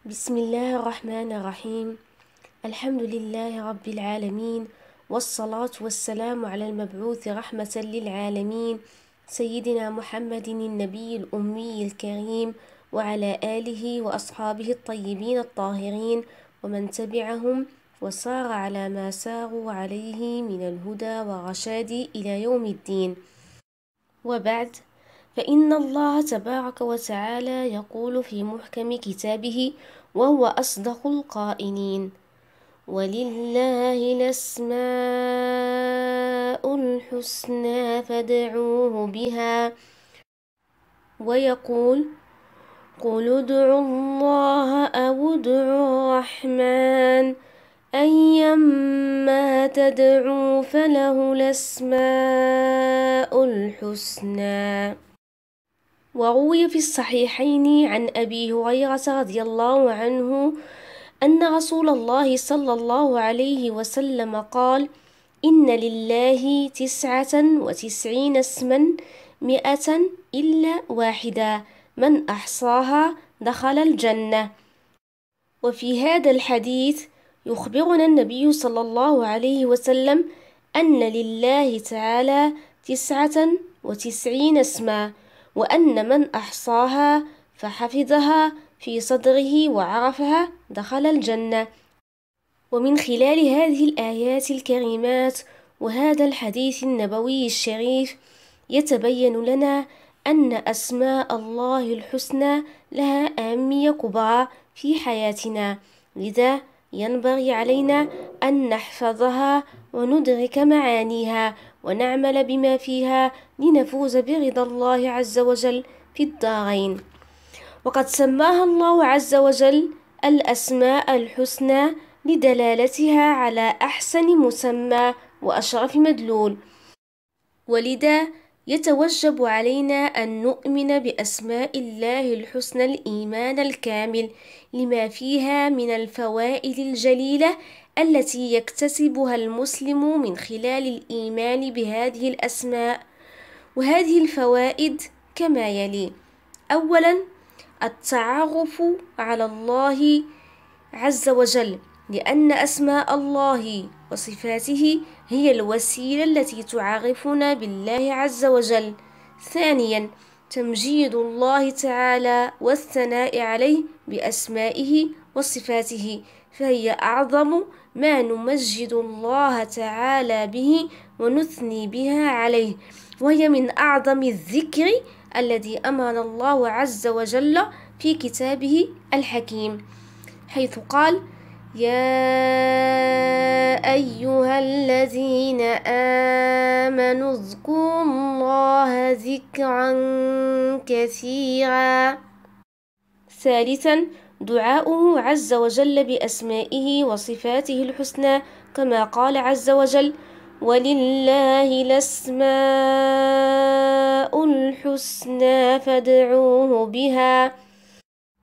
بسم الله الرحمن الرحيم. الحمد لله رب العالمين والصلاة والسلام على المبعوث رحمة للعالمين سيدنا محمد النبي الأمي الكريم وعلى آله وأصحابه الطيبين الطاهرين ومن تبعهم وسار على ما ساروا عليه من الهدى والرشاد إلى يوم الدين. وبعد فإن الله تبارك وتعالى يقول في محكم كتابه وهو أصدق القائلين ولله الأسماء الحسنى فادعوه بها ويقول قل ادعوا الله أو ادعوا الرحمن أيما تدعوا فله الأسماء الحسنى وروي في الصحيحين عن أبي هريرة رضي الله عنه أن رسول الله صلى الله عليه وسلم قال إن لله تسعة وتسعين اسما مئة إلا واحدة من أحصاها دخل الجنة. وفي هذا الحديث يخبرنا النبي صلى الله عليه وسلم أن لله تعالى تسعة وتسعين اسما. وأن من أحصاها فحفظها في صدره وعرفها دخل الجنة. ومن خلال هذه الآيات الكريمات وهذا الحديث النبوي الشريف يتبين لنا أن أسماء الله الحسنى لها أهمية كبرى في حياتنا. لذا ينبغي علينا أن نحفظها وندرك معانيها ونعمل بما فيها لنفوز برضا الله عز وجل في الدارين. وقد سماها الله عز وجل الأسماء الحسنى لدلالتها على أحسن مسمى وأشرف مدلول. ولذا يتوجب علينا أن نؤمن بأسماء الله الحسنى الإيمان الكامل لما فيها من الفوائد الجليلة التي يكتسبها المسلم من خلال الإيمان بهذه الأسماء. وهذه الفوائد كما يلي أولا التعرف على الله عز وجل. لأن أسماء الله وصفاته هي الوسيلة التي تعرفنا بالله عز وجل. ثانيا تمجيد الله تعالى والثناء عليه بأسمائه وصفاته فهي أعظم ما نمجد الله تعالى به ونثني بها عليه. وهي من أعظم الذكر الذي أمر الله عز وجل في كتابه الحكيم حيث قال يا أيها الذين آمنوا اذكروا الله ذكرا كثيرا. ثالثا دعاؤه عز وجل بأسمائه وصفاته الحسنى كما قال عز وجل ولله الأسماء الحسنى فادعوه بها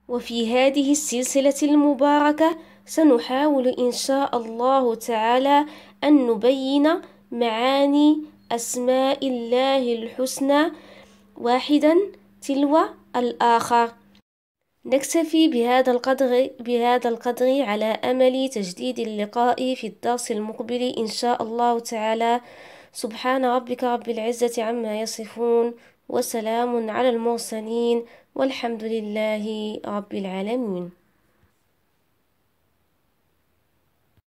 وفي هذه السلسلة المباركة سنحاول إن شاء الله تعالى أن نبين معاني أسماء الله الحسنى واحدا تلو الآخر. نكتفي بهذا القدر بهذا القدر على أمل تجديد اللقاء في الدرس المقبل إن شاء الله تعالى. سبحان ربك رب العزة عما يصفون وسلام على المرسلين والحمد لله رب العالمين.